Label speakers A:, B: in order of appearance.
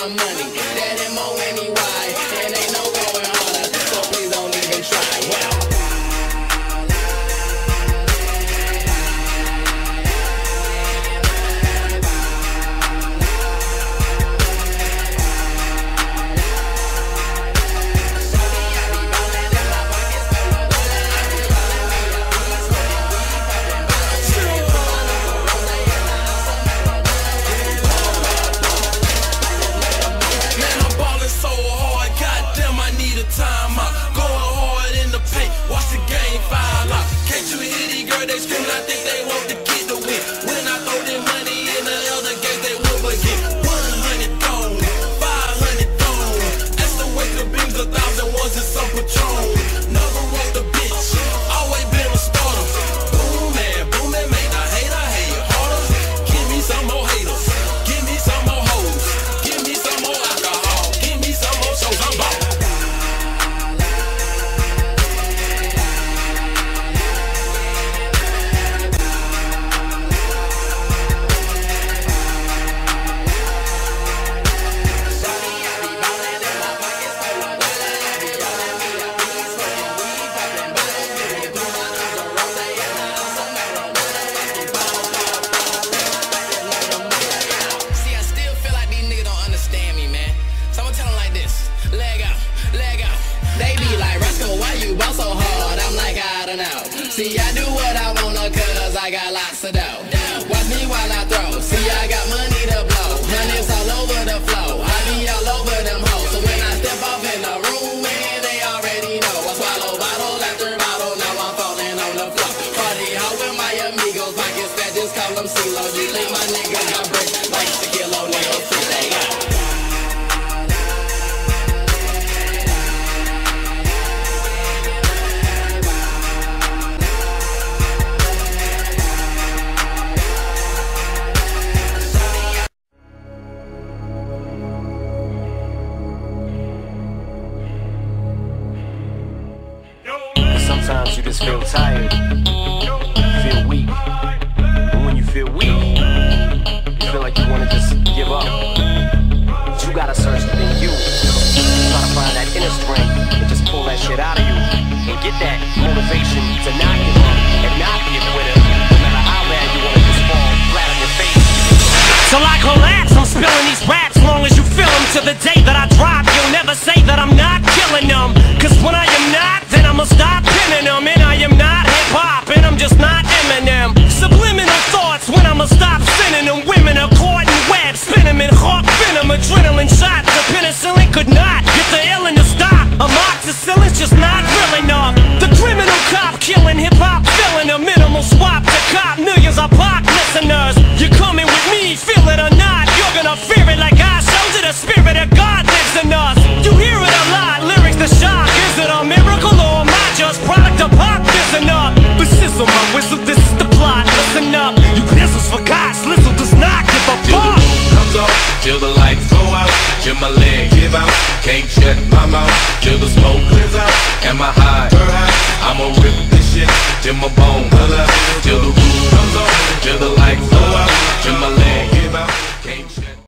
A: my money. they scream, I think See, I do what I wanna cause I got lots of dough. Watch me while I throw. See, I got money to blow. Hundreds all over the flow. I be all over them hoes. So when I step off in the room, man, they already know. I swallow bottle after bottle. Now I'm falling on the floor. Party hard with my amigos. My fat, just call them CeeLo.
B: Sometimes you just feel tired, feel weak. And when you feel weak,
C: Inside.